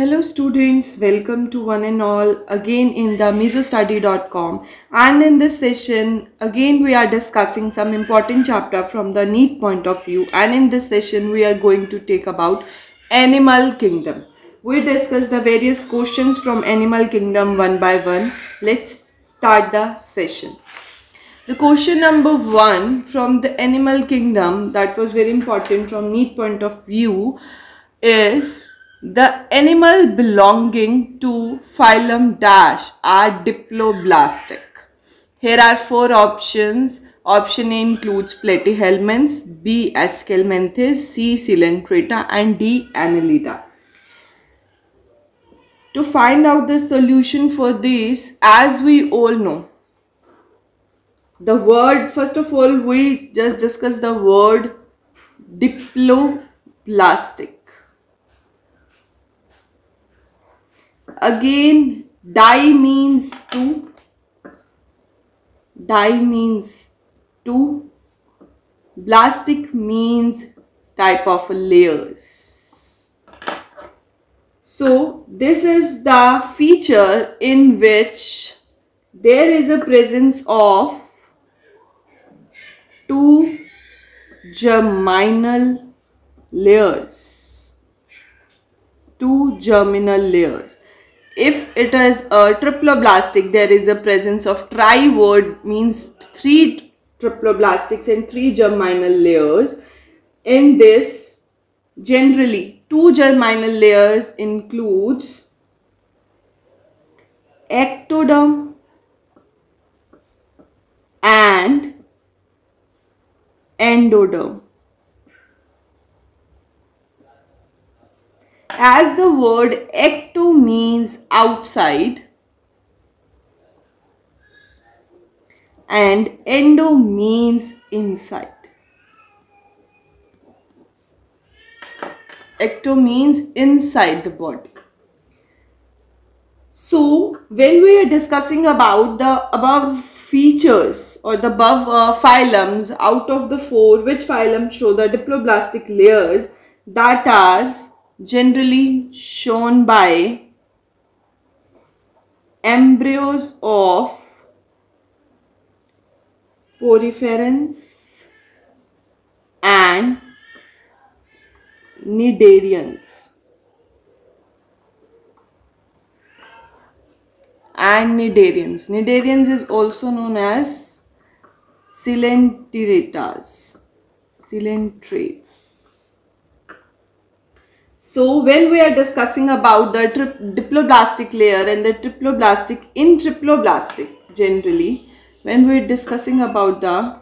Hello students, welcome to one and all again in the misostudy.com and in this session again we are discussing some important chapter from the NEET point of view and in this session we are going to take about animal kingdom. We discuss the various questions from animal kingdom one by one. Let's start the session. The question number one from the animal kingdom that was very important from NEET point of view is the animal belonging to phylum dash are diploblastic. Here are four options. Option A includes platyhelminths, B aschelminthes, C coelenterata and D annelida. To find out the solution for this, as we all know, the word, first of all, we just discussed the word diploblastic again di means two di means two blastic means type of layers. So this is the feature in which there is a presence of two germinal layers. Two germinal layers if it is a triploblastic, there is a presence of tri-word means three triploblastics and three germinal layers. In this, generally, two germinal layers includes ectoderm and endoderm. As the word ecto means outside and endo means inside. Ecto means inside the body. So when we are discussing about the above features or the above uh, phylums out of the four which phylum show the diploblastic layers that are generally shown by embryos of poriferans and cnidarians and cnidarians. Cnidarians is also known as coelenteratas, coelentrates. So when we are discussing about the diploblastic layer and the triploblastic in triploblastic generally, when we are discussing about the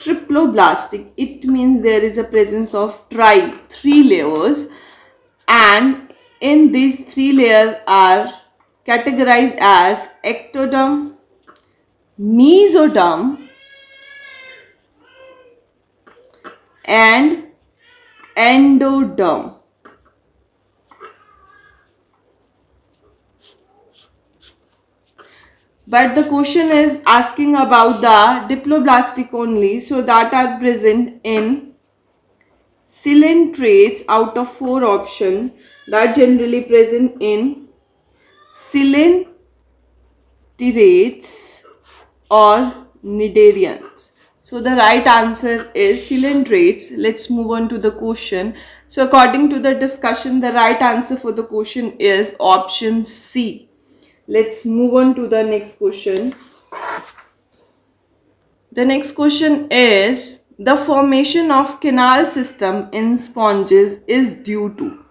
triploblastic, it means there is a presence of tri, three layers and in these three layers are categorized as ectoderm, mesoderm and endoderm. But the question is asking about the diploblastic only. So that are present in coelentrates out of four option that generally present in coelenterates or cnidarians. So the right answer is coelentrates. Let's move on to the question. So according to the discussion, the right answer for the question is option C. Let's move on to the next question. The next question is the formation of canal system in sponges is due to.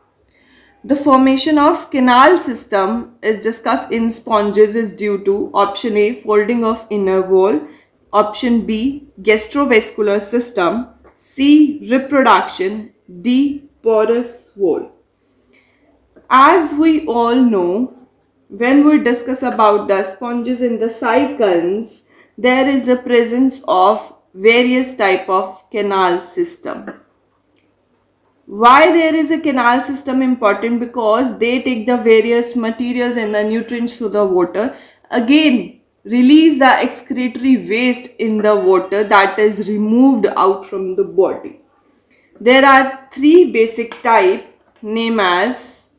The formation of canal system is discussed in sponges is due to option A folding of inner wall Option B, gastrovascular system. C, reproduction. D, porous wall. As we all know, when we discuss about the sponges in the cycons, there is a presence of various type of canal system. Why there is a canal system important? Because they take the various materials and the nutrients through the water. Again, release the excretory waste in the water that is removed out from the body. There are three basic type named as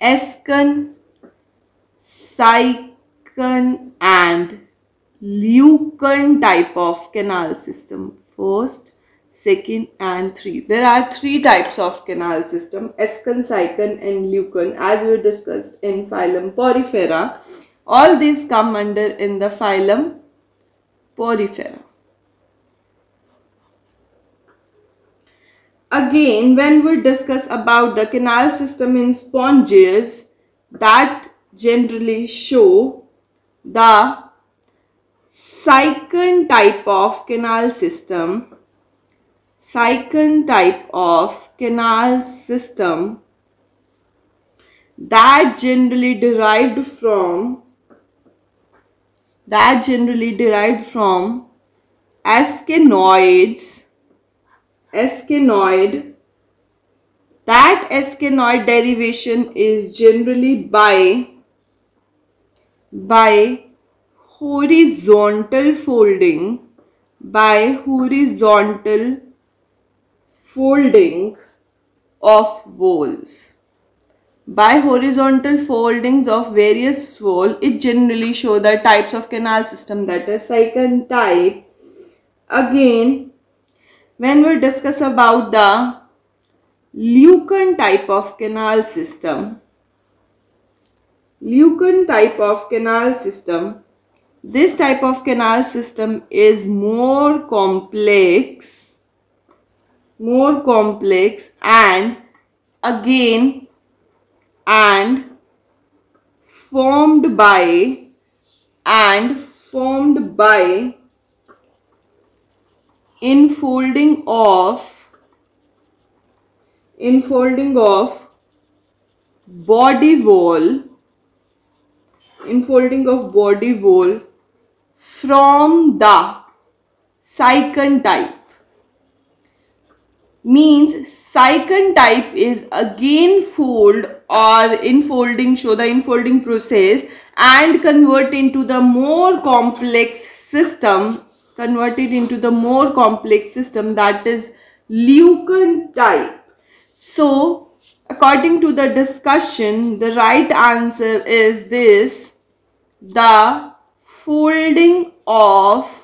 Ascon, Sycon and Leucon type of canal system. First, second and three. There are three types of canal system, Ascon, Sycon and Leucon as we discussed in phylum Porifera. All these come under in the phylum Porifera. Again, when we discuss about the canal system in sponges, that generally show the Sycon type of canal system. Sycon type of canal system that generally derived from that generally derived from asconoids asconoid. That asconoid derivation is generally by by horizontal folding by horizontal folding of whorls by horizontal foldings of various whorl it generally show the types of canal system that is Sycon type. Again when we discuss about the Leucon type of canal system, Leucon type of canal system, this type of canal system is more complex, more complex and again and formed by and formed by infolding of infolding of body wall infolding of body wall from the Sycon type. Means Sycon type is again fold or infolding show the infolding process and convert into the more complex system converted into the more complex system that is Leucon type. So, according to the discussion, the right answer is this. The folding of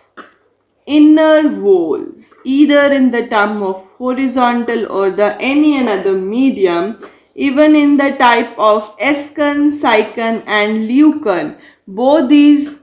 inner walls either in the term of horizontal or the any another medium even in the type of Ascon, Sycon and Leucon. Both these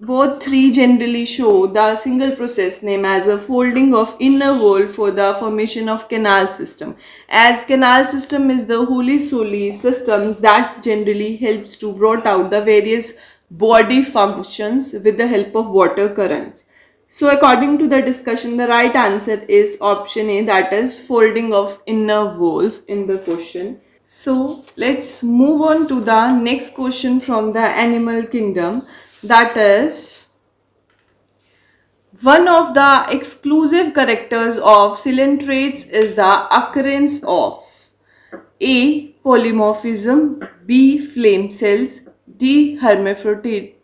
both three generally show the single process name as a folding of inner wall for the formation of canal system. As canal system is the wholly solely systems that generally helps to brought out the various body functions with the help of water currents. So according to the discussion, the right answer is option A that is folding of inner walls in the question. So let's move on to the next question from the animal kingdom that is one of the exclusive characters of coelentrates is the occurrence of A. Polymorphism B. Flame cells D. Hermaphrodite,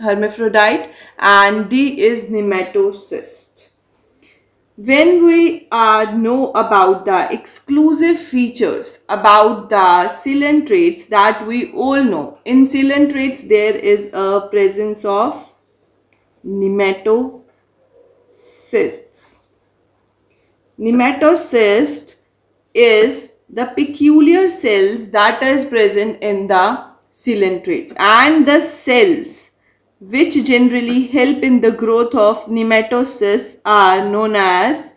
hermaphrodite and D is nematocyst when we uh, know about the exclusive features about the coelentrates that we all know. In coelentrates there is a presence of nematocysts. Nematocyst is the peculiar cells that is present in the coelentrates and the cells which generally help in the growth of nematocysts are known as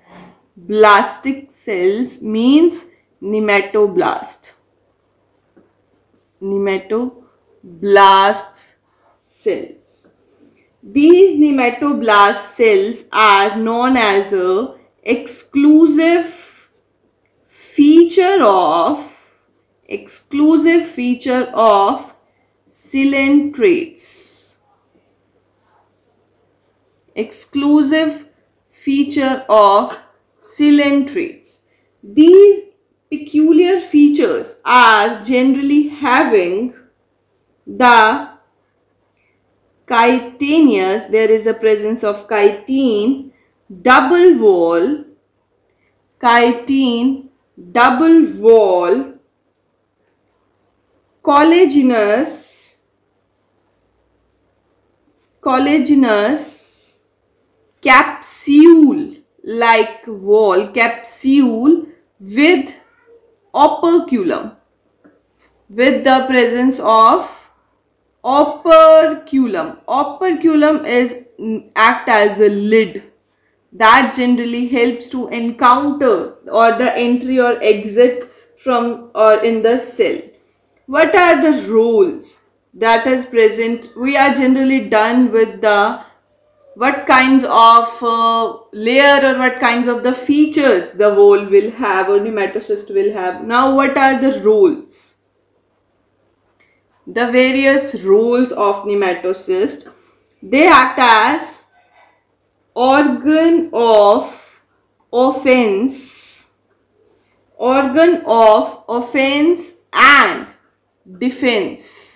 blastic cells means nematoblast. Nematoblast cells. These nematoblast cells are known as a exclusive feature of exclusive feature of coelentrates exclusive feature of coelentrates. These peculiar features are generally having the chitinous, there is a presence of chitin, double wall, chitin, double wall, collagenous collagenous capsule like wall capsule with operculum. With the presence of operculum. Operculum is mm, act as a lid that generally helps to encounter or the entry or exit from or in the cell. What are the roles that is present? We are generally done with the what kinds of uh, layer or what kinds of the features the wall will have or nematocyst will have. Now what are the roles? The various roles of nematocyst, they act as organ of offense, organ of offense and defense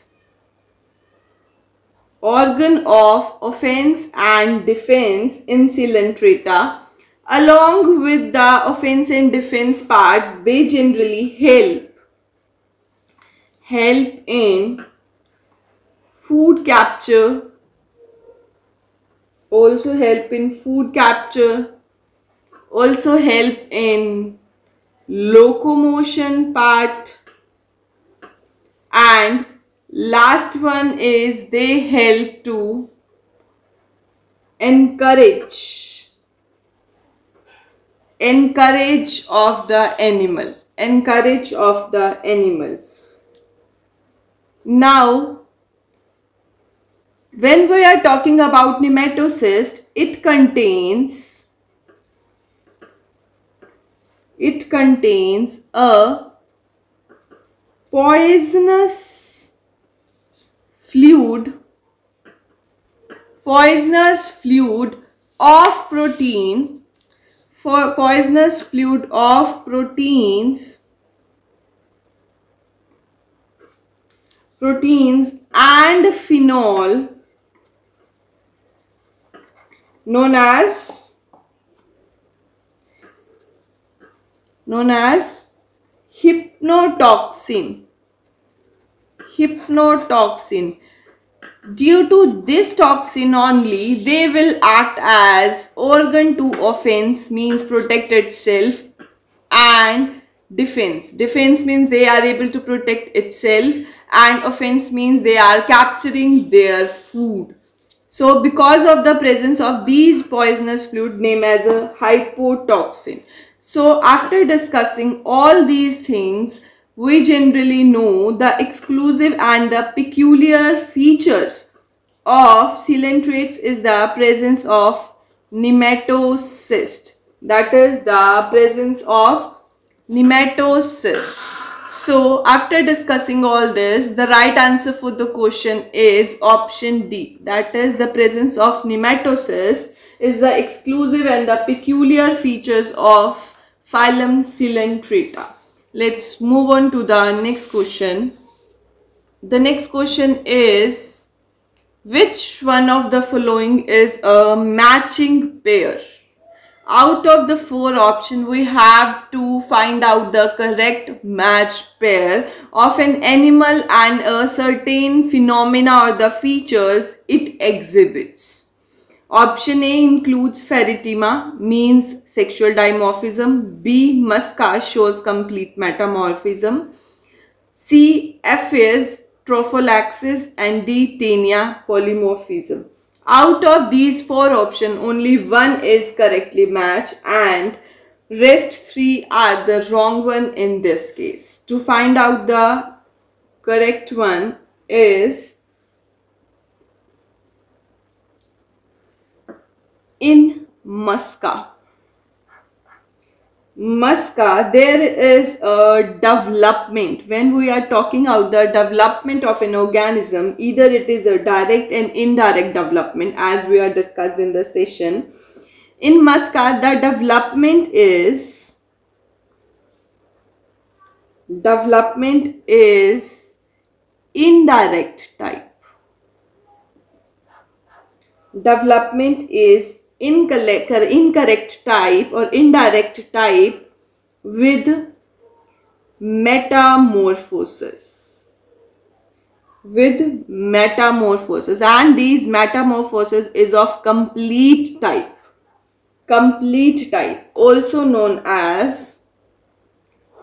organ of offense and defense in Coelenterata. Along with the offense and defense part, they generally help help in food capture, also help in food capture, also help in locomotion part and last one is they help to encourage encourage of the animal encourage of the animal. Now when we are talking about nematocyst it contains it contains a poisonous fluid poisonous fluid of protein for poisonous fluid of proteins proteins and phenol known as known as hypnotoxin. Hypnotoxin Due to this toxin only, they will act as organ to offense means protect itself and defense. Defense means they are able to protect itself and offense means they are capturing their food. So because of the presence of these poisonous fluid named as a hypnotoxin. So after discussing all these things, we generally know the exclusive and the peculiar features of coelentrates is the presence of nematocyst. That is the presence of nematocyst. So after discussing all this the right answer for the question is option D. That is the presence of nematocyst is the exclusive and the peculiar features of phylum Coelenterata let's move on to the next question. The next question is which one of the following is a matching pair? Out of the four options we have to find out the correct match pair of an animal and a certain phenomena or the features it exhibits. Option A includes pheretima, means sexual dimorphism. B. Musca shows complete metamorphism. C. Aphies, trophallaxis and D. Taenia, polymorphism. Out of these four options, only one is correctly matched and rest three are the wrong one in this case. To find out the correct one is in Musca. Musca, there is a development. When we are talking about the development of an organism, either it is a direct and indirect development as we are discussed in the session. In Musca, the development is development is indirect type. Development is incorrect, type or indirect type with metamorphosis. with metamorphosis. And these metamorphosis is of complete type. Complete type. Also known as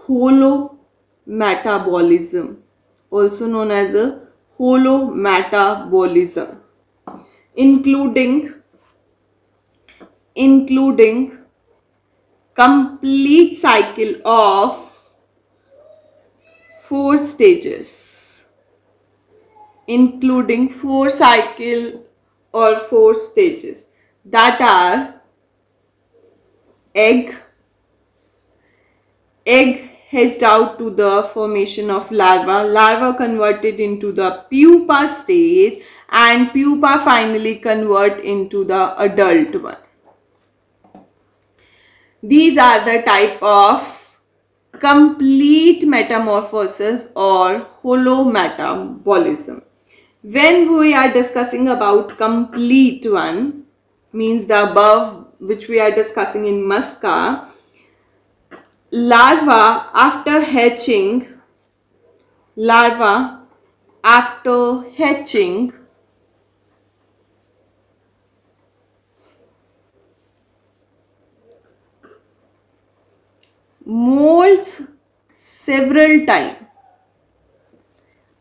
holometabolism. Also known as a holometabolism. Including including complete cycle of four stages including four cycle or four stages. That are egg egg hatched out to the formation of larva larva converted into the pupa stage and pupa finally convert into the adult one these are the type of complete metamorphosis or holometabolism. When we are discussing about complete one, means the above which we are discussing in Musca, larva after hatching, larva after hatching molds several times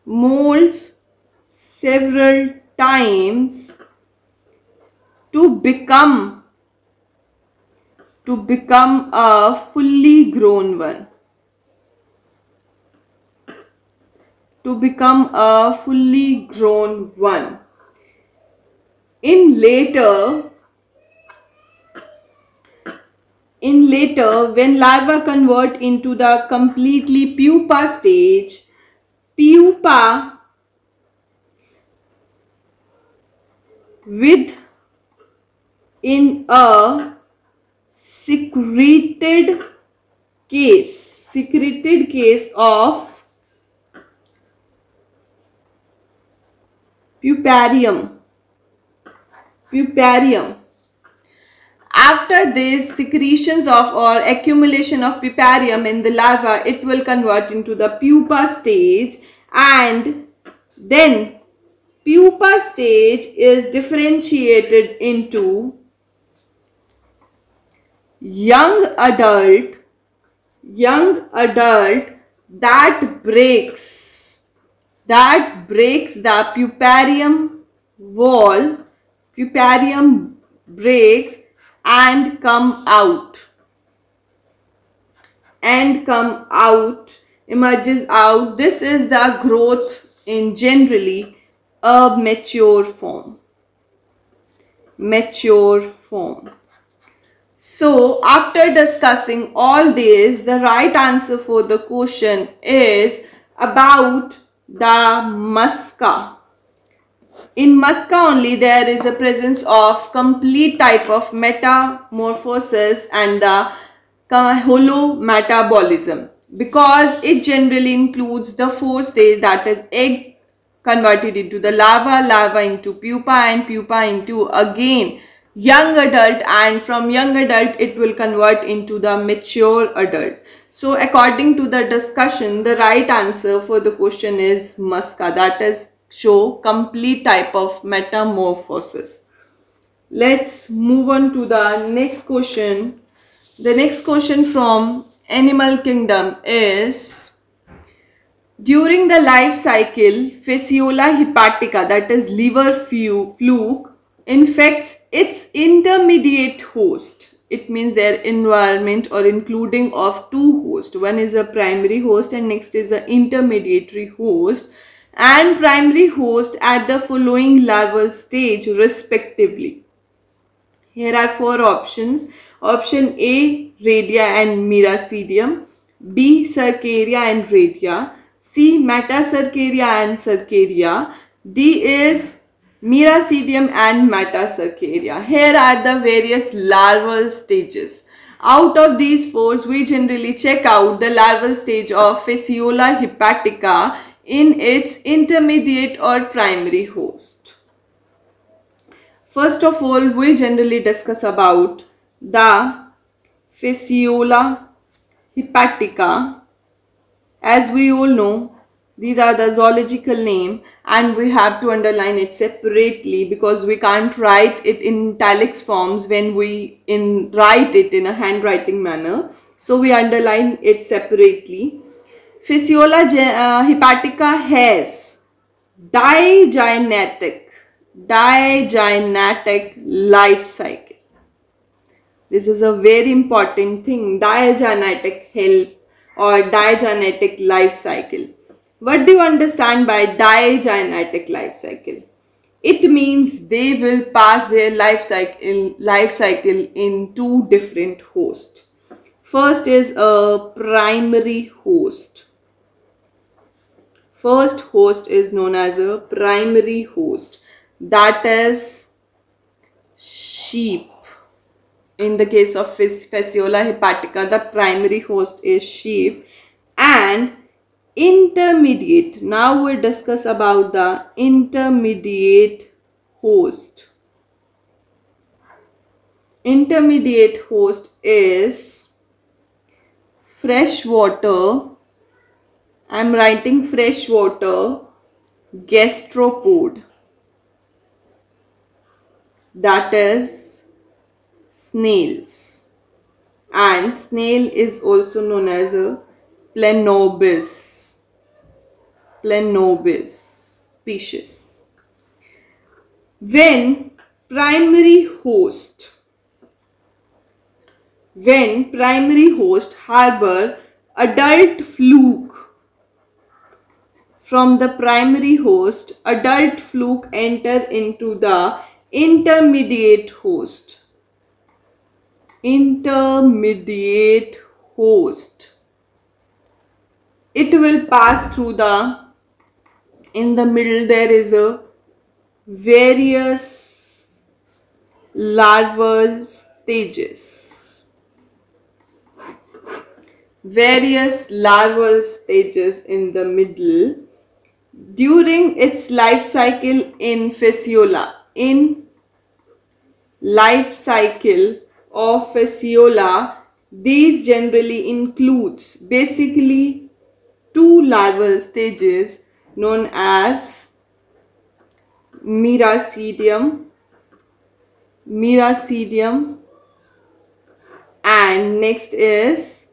molds several times to become to become a fully grown one. To become a fully grown one. In later In later, when larvae convert into the completely pupa stage, pupa with in a secreted case, secreted case of puparium, puparium after this secretions of or accumulation of puparium in the larva, it will convert into the pupa stage. And then pupa stage is differentiated into young adult, young adult that breaks, that breaks the puparium wall, puparium breaks and come out. And come out emerges out. This is the growth in generally a mature form. Mature form. So after discussing all this the right answer for the question is about the musca in Musca only there is a presence of complete type of metamorphosis and the holometabolism because it generally includes the four stage that is egg converted into the larva, larva into pupa and pupa into again young adult. And from young adult it will convert into the mature adult. So according to the discussion the right answer for the question is Musca that is show complete type of metamorphosis. Let's move on to the next question. The next question from animal kingdom is during the life cycle, Fasciola hepatica that is liver fluke infects its intermediate host. It means their environment or including of two hosts. One is a primary host and next is an intermediary host and primary host at the following larval stage respectively. Here are four options. Option A, redia and miracidium. B, cercaria and redia. C, metacercaria and cercaria. D is miracidium and metacercaria. Here are the various larval stages. Out of these four, we generally check out the larval stage of Fasciola hepatica in its intermediate or primary host. First of all, we generally discuss about the fasciola hepatica. As we all know, these are the zoological name and we have to underline it separately because we can't write it in italics forms when we in write it in a handwriting manner so we underline it separately Fasciola uh, hepatica has digenetic digenetic life cycle this is a very important thing digenetic health or digenetic life cycle what do you understand by digenetic life cycle? It means they will pass their life cycle, life cycle in two different hosts. First is a primary host. First host is known as a primary host. That is sheep. In the case of Fasciola hepatica, the primary host is sheep and intermediate now we'll discuss about the intermediate host intermediate host is freshwater i'm writing freshwater gastropod. That is snails. And snail is also known as a planorbis Planorbis species. When primary host when primary host harbor adult fluke from the primary host adult fluke enter into the intermediate host. Intermediate host. It will pass through the in the middle there is a various larval stages. Various larval stages in the middle during its life cycle in Fasciola in life cycle of Fasciola these generally includes basically two larval stages known as Miracidium, Miracidium and next is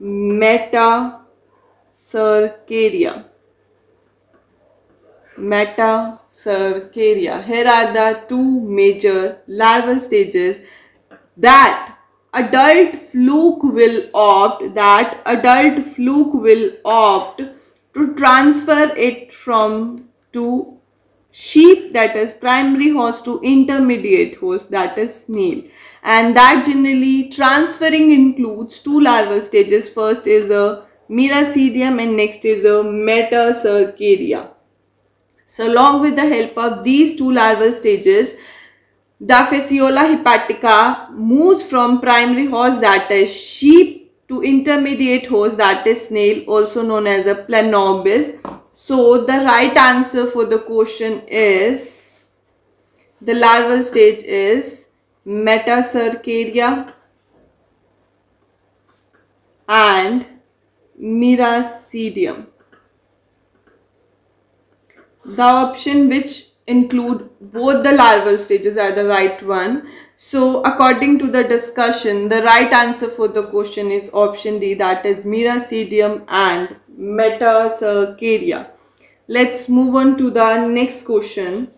Metacercaria. Metacercaria. Here are the two major larval stages that adult fluke will opt that adult fluke will opt to transfer it from to sheep that is primary host to intermediate host that is snail and that generally transferring includes two larval stages. First is a miracidium and next is a metacercaria so along with the help of these two larval stages the Fasciola hepatica moves from primary host that is sheep to intermediate host that is snail also known as a planorbis. So the right answer for the question is the larval stage is Metacercaria and Miracidium. The option which include both the larval stages are the right one. So according to the discussion, the right answer for the question is option D that is Miracidium and Metacercaria. Let's move on to the next question.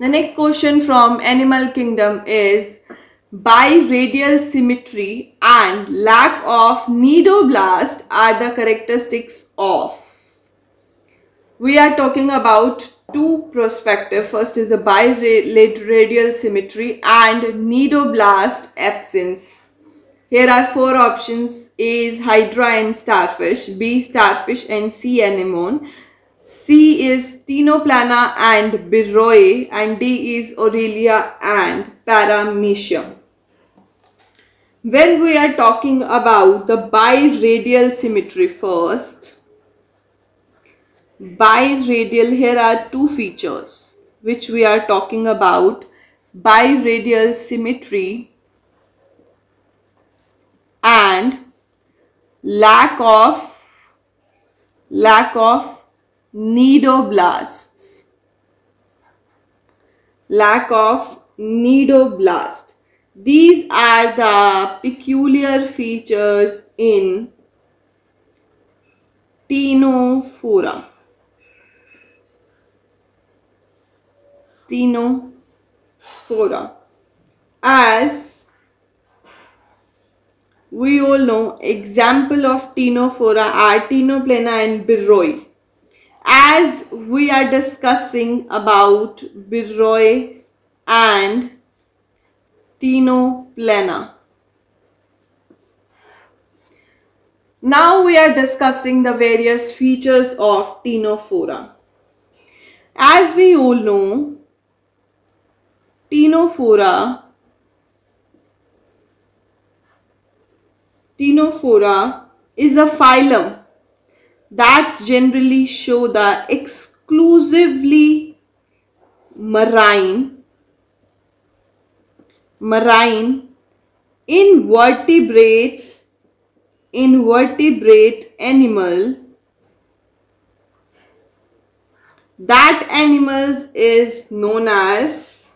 The next question from Animal Kingdom is biradial symmetry and lack of cnidoblast are the characteristics of. We are talking about two perspective. First is a biradial symmetry and cnidoblast absence. Here are four options. A is Hydra and Starfish, B Starfish and C Anemone. C is Ctenoplana and Beroe and D is Aurelia and Paramecia. When we are talking about the biradial symmetry first, biradial here are two features which we are talking about biradial symmetry and lack of lack of cnidoblasts. Lack of cnidoblast. These are the peculiar features in Ctenophora. Ctenophora. As we all know, example of Ctenophora are Ctenoplana and Beroe. As we are discussing about Beroe and Ctenoplana. Now we are discussing the various features of Ctenophora. As we all know, Ctenophora Ctenophora is a phylum. That generally show the exclusively marine marine invertebrates invertebrate animal. That animals is known as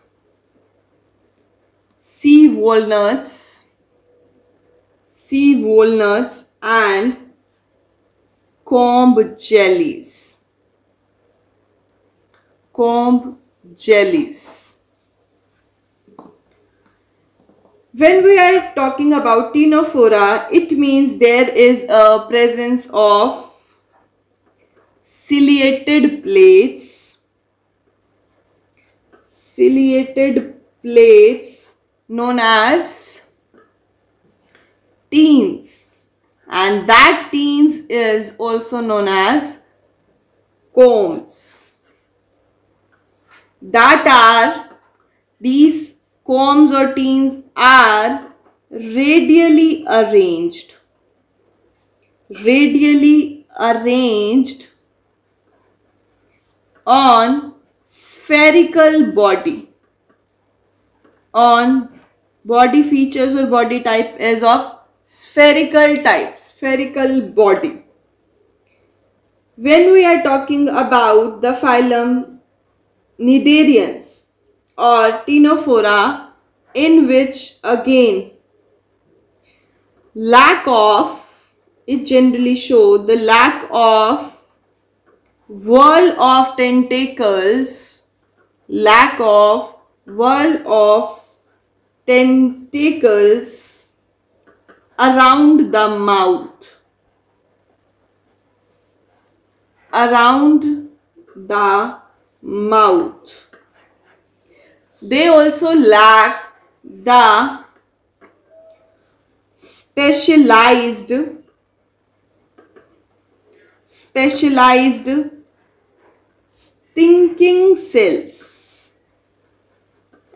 sea walnuts sea walnuts and comb jellies. Comb jellies. When we are talking about ctenophora, it means there is a presence of ciliated plates, ciliated plates known as ctenes and that ctenes is also known as combs that are these combs or ctenes are radially arranged. Radially arranged on spherical body. On body features or body type is of spherical type, spherical body. When we are talking about the phylum Cnidarians, or ctenophora in which again lack of it generally show the lack of whorl of tentacles lack of whorl of tentacles around the mouth around the mouth they also lack the specialized specialized stinking cells.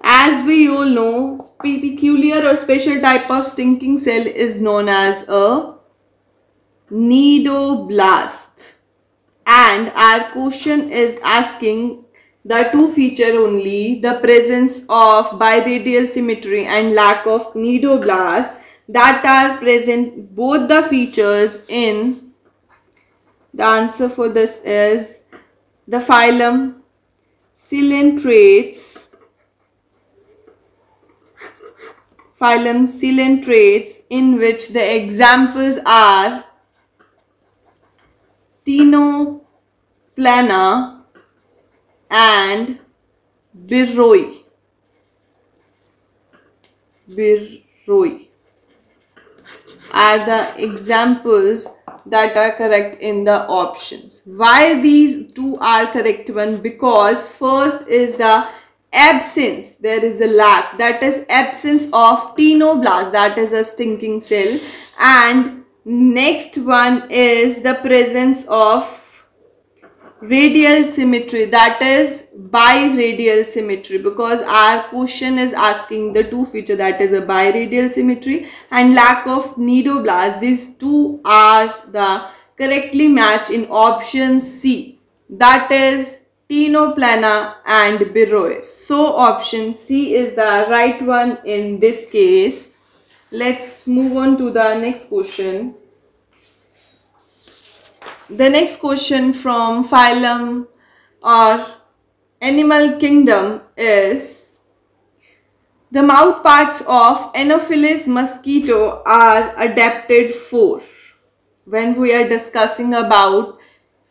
As we all know, peculiar or special type of stinking cell is known as a cnidoblast. And our question is asking the two feature only the presence of biradial symmetry and lack of cnidoblast that are present both the features in the answer for this is the phylum coelentrates phylum coelentrates in which the examples are Ctenoplana and Beroe. Beroe are the examples that are correct in the options. Why these two are correct one? Because first is the absence. There is a lack. That is absence of cnidoblast. That is a stinking cell. And next one is the presence of radial symmetry that is biradial symmetry because our question is asking the two feature that is a biradial symmetry and lack of cnidoblast these two are the correctly match in option C that is Ctenoplana and Beroe. So option C is the right one in this case. Let's move on to the next question. The next question from phylum or animal kingdom is the mouth parts of Anopheles mosquito are adapted for when we are discussing about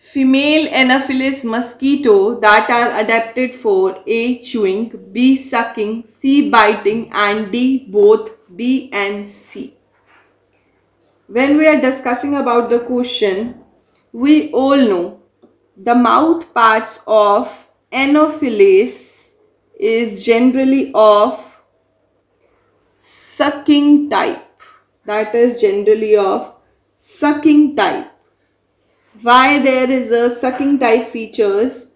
female Anopheles mosquito that are adapted for A. Chewing, B. Sucking, C. Biting and D. Both B and C. When we are discussing about the question, we all know the mouth parts of Anopheles is generally of sucking type. That is generally of sucking type why there is a sucking type features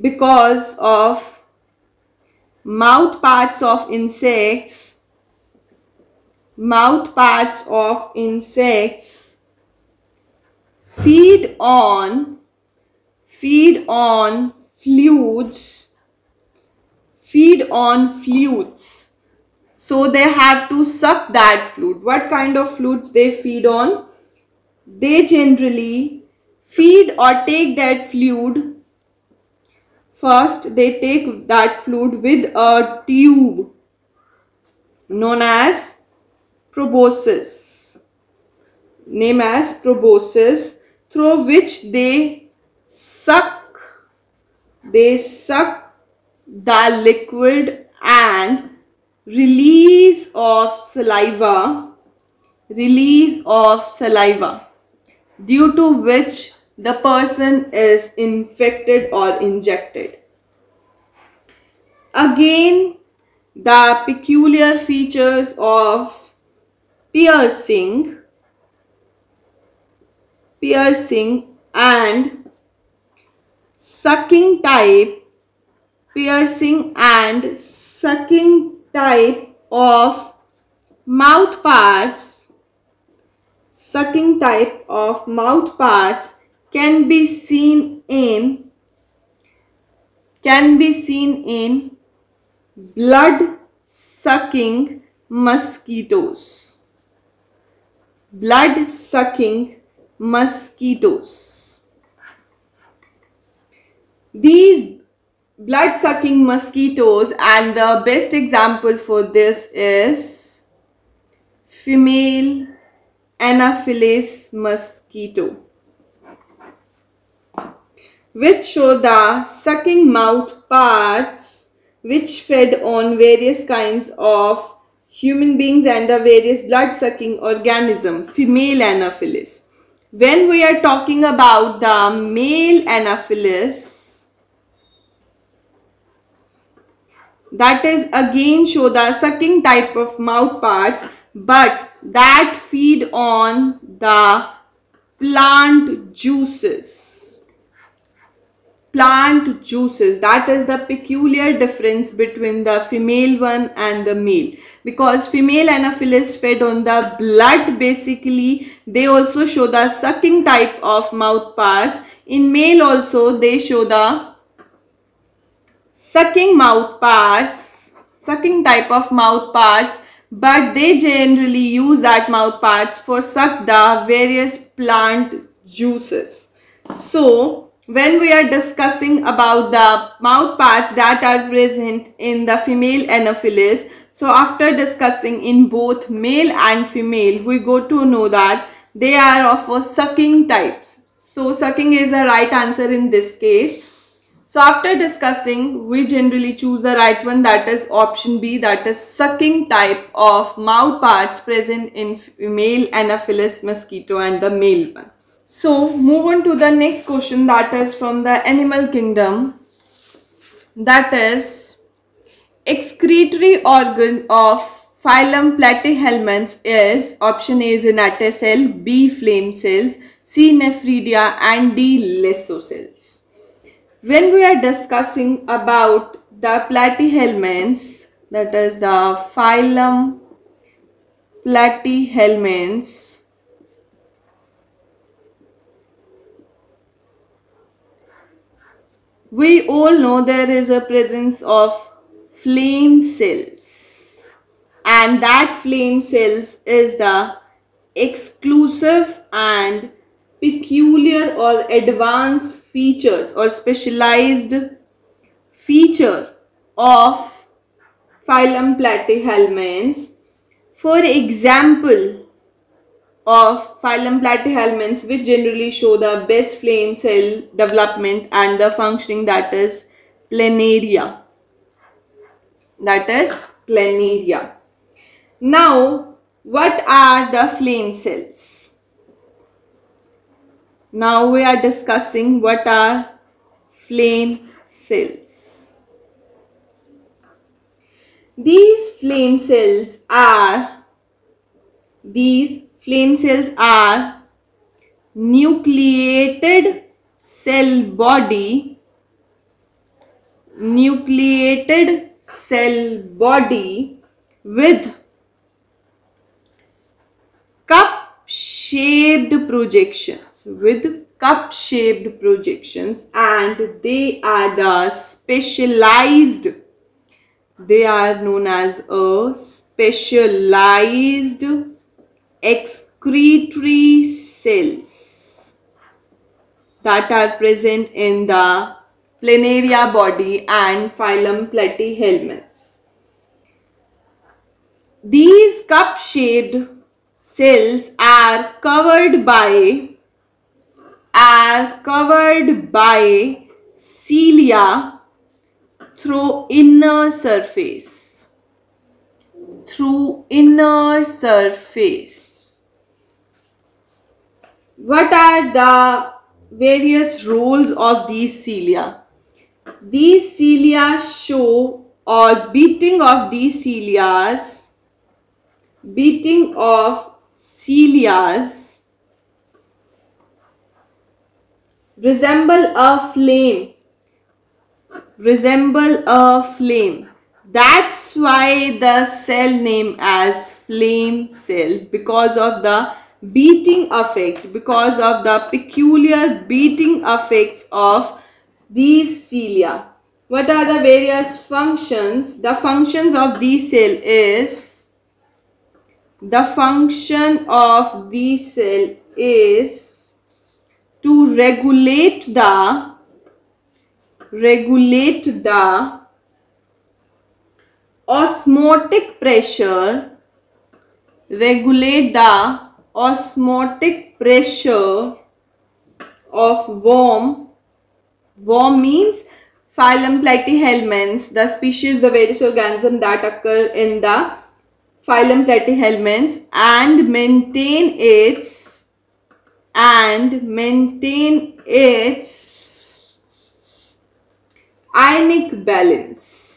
because of mouth parts of insects mouth parts of insects feed on feed on fluids feed on fluids. So they have to suck that fluid. What kind of fluids they feed on they generally feed or take that fluid. First, they take that fluid with a tube known as proboscis. Name as proboscis through which they suck they suck the liquid and release of saliva release of saliva due to which the person is infected or injected. Again, the peculiar features of piercing, piercing and sucking type, piercing and sucking type of mouth parts sucking type of mouth parts can be seen in can be seen in blood sucking mosquitoes. Blood sucking mosquitoes. These blood sucking mosquitoes and the best example for this is female Anopheles mosquito which show the sucking mouth parts which fed on various kinds of human beings and the various blood sucking organism female Anopheles. When we are talking about the male Anopheles that is again show the sucking type of mouth parts but that feed on the plant juices. Plant juices that is the peculiar difference between the female one and the male. Because female anopheles fed on the blood basically they also show the sucking type of mouth parts. In male also they show the sucking mouth parts sucking type of mouth parts but they generally use that mouth parts for suck the various plant juices. So, when we are discussing about the mouth parts that are present in the female anopheles, so after discussing in both male and female, we go to know that they are of a sucking types. So, sucking is the right answer in this case. So after discussing, we generally choose the right one that is option B that is sucking type of mouth parts present in male Anopheles mosquito and the male one. So move on to the next question that is from the animal kingdom that is excretory organ of phylum Platyhelminths is option A Renette cell, B flame cells, C nephridia and D Lesso cells when we are discussing about the platyhelminths, that is the phylum platyhelminths, we all know there is a presence of flame cells. And that flame cells is the exclusive and peculiar or advanced features or specialized feature of phylum Platyhelminths. For example, of phylum Platyhelminths which generally show the best flame cell development and the functioning that is planaria. That is planaria. Now, what are the flame cells? Now we are discussing what are flame cells. These flame cells are these flame cells are nucleated cell body nucleated cell body with cup shaped projections with cup shaped projections and they are the specialized they are known as a specialized excretory cells that are present in the planaria body and phylum Platyhelminths. These cup-shaped cells are covered by are covered by cilia through inner surface. Through inner surface. What are the various roles of these cilia? These cilia show or beating of these cilias beating of cilias resemble a flame resemble a flame that's why the cell name as flame cells because of the beating effect because of the peculiar beating effects of these cilia. What are the various functions? The functions of these cell is the function of these cell is regulate the regulate the osmotic pressure regulate the osmotic pressure of worm. Worm means phylum platyhelminths the species the various organism that occur in the phylum platyhelminths and maintain its and maintain its ionic balance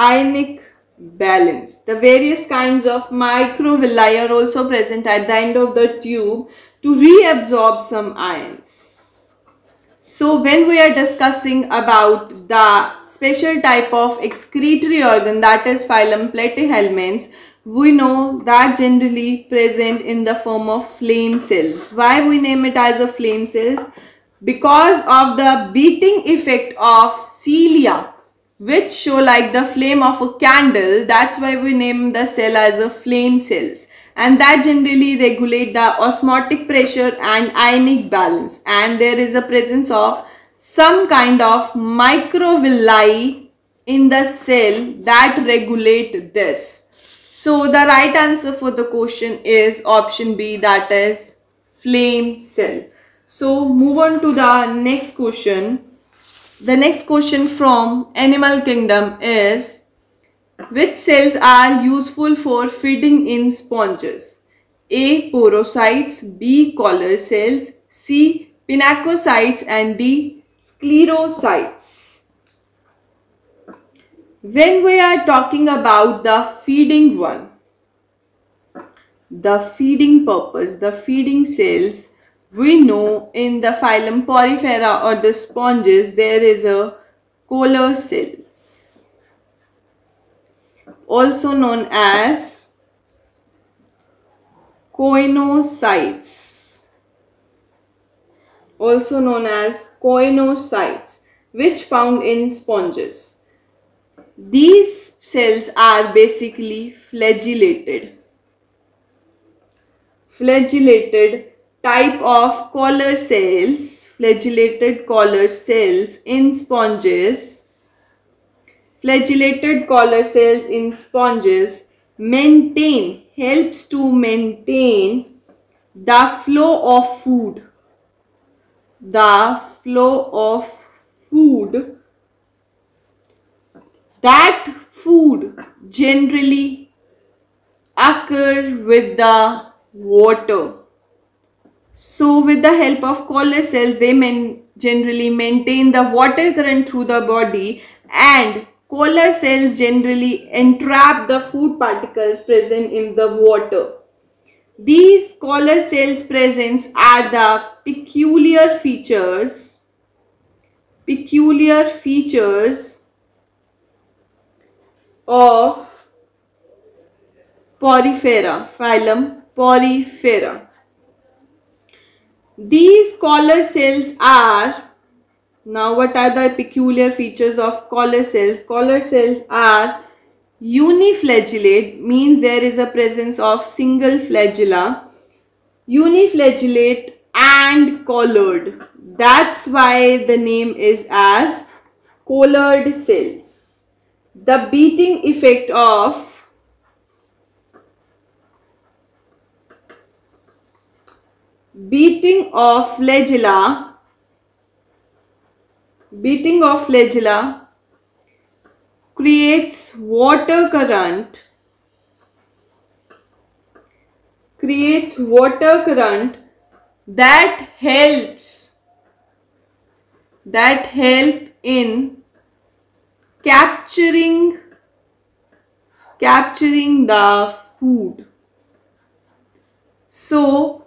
ionic balance. The various kinds of microvilli are also present at the end of the tube to reabsorb some ions. So when we are discussing about the special type of excretory organ that is phylum platyhelminths, we know that generally present in the form of flame cells. Why we name it as a flame cells? Because of the beating effect of cilia which show like the flame of a candle. That's why we name the cell as a flame cells. And that generally regulate the osmotic pressure and ionic balance. And there is a presence of some kind of microvilli in the cell that regulate this. So the right answer for the question is option B that is flame cell. So move on to the next question. The next question from animal kingdom is which cells are useful for feeding in sponges? A. Porocytes B. Collar cells C. Pinacocytes and D. Sclerocytes When we are talking about the feeding one, the feeding purpose, the feeding cells we know in the phylum Porifera or the sponges there is a collar cells also known as choanocytes also known as choanocytes which found in sponges these cells are basically flagellated. Flagellated type of collar cells, flagellated collar cells in sponges, flagellated collar cells in sponges maintain, helps to maintain the flow of food, the flow of food that food generally occur with the water. So with the help of collar cells, they man generally maintain the water current through the body and collar cells generally entrap the food particles present in the water. These collar cells presence are the peculiar features peculiar features of Porifera, phylum Porifera. These collar cells are, now what are the peculiar features of collar cells? Collar cells are uniflagellate means there is a presence of single flagella. Uniflagellate and collared. That's why the name is as collared cells. The beating effect of beating of flagella beating of flagella creates water current creates water current that helps that help in capturing capturing the food so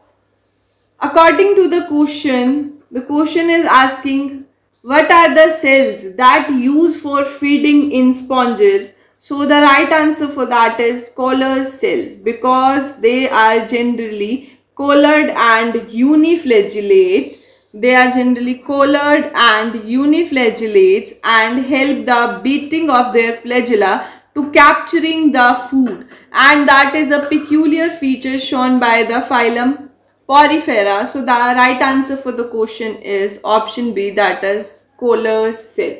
According to the question, the question is asking what are the cells that use for feeding in sponges? So the right answer for that is collar cells because they are generally collared and uniflagellate. They are generally collared and uniflagellates and help the beating of their flagella to capturing the food and that is a peculiar feature shown by the phylum Porifera. So the right answer for the question is option B that is collar cell.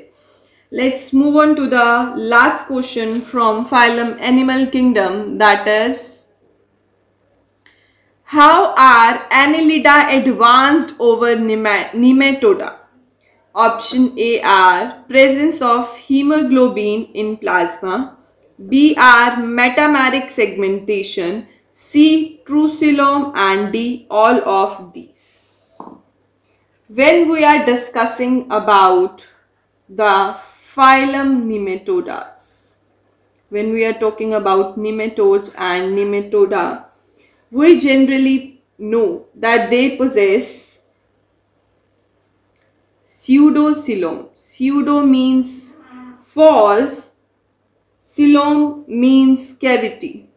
Let's move on to the last question from phylum Animal Kingdom that is How are Annelida advanced over Nematoda? Option A are presence of hemoglobin in plasma. B are metameric segmentation. C. True and D. All of these. When we are discussing about the phylum nematodas, when we are talking about nematodes and nematoda, we generally know that they possess pseudocoelom. Pseudo means false, coelom means cavity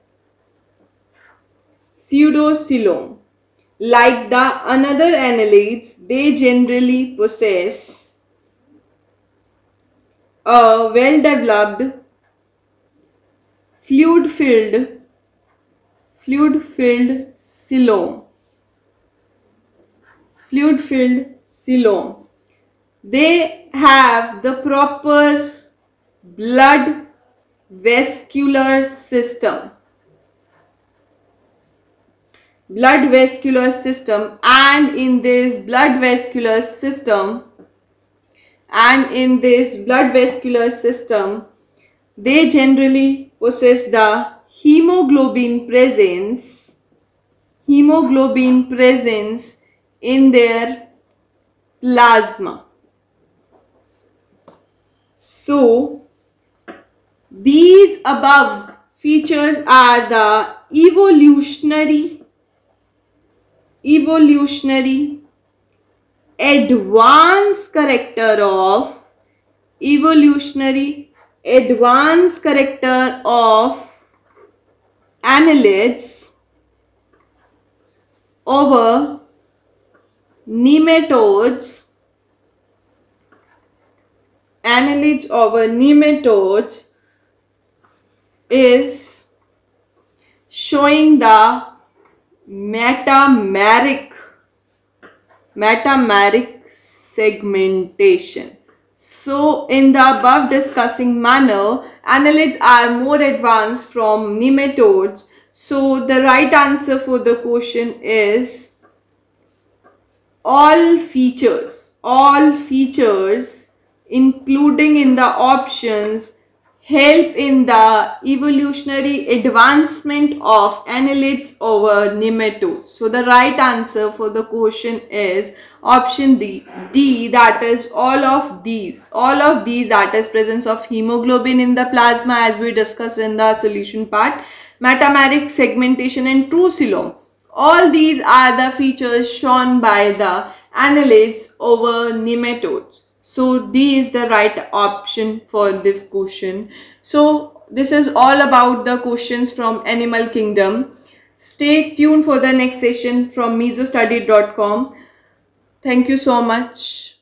pseudocoelom. Like the another annelids, they generally possess a well-developed fluid-filled fluid-filled coelom. Fluid-filled coelom. They have the proper blood vascular system blood vascular system and in this blood vascular system and in this blood vascular system they generally possess the hemoglobin presence hemoglobin presence in their plasma. So these above features are the evolutionary evolutionary advanced character of evolutionary advanced character of annelids over nematodes annelids over nematodes is showing the metameric metameric segmentation. So in the above discussing manner, annelids are more advanced from nematodes. So the right answer for the question is all features, all features including in the options help in the evolutionary advancement of annelids over nematodes. So the right answer for the question is option D, D that is all of these. All of these that is presence of hemoglobin in the plasma as we discussed in the solution part, metameric segmentation and true coelom. All these are the features shown by the annelids over nematodes. So D is the right option for this question. So this is all about the questions from animal kingdom. Stay tuned for the next session from misostudy.com. Thank you so much.